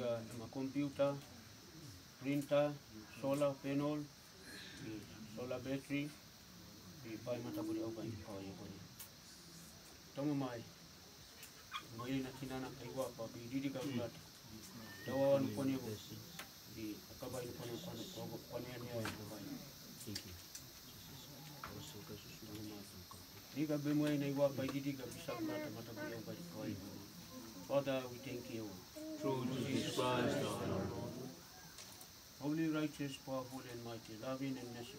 diga ma computer, printer, solar panel, solar battery, di pai au pai kwa ya. Tomo mai, mai na kinana kai wa pa bi di diga ulat. Dawa wan poni bu di akabai ni poni poni poni ni ai bu bai. Diga be na iwa pai didi diga bisa au pai kwa ya. Father, we thank you. Through Jesus Holy, righteous, powerful, and mighty, loving and merciful.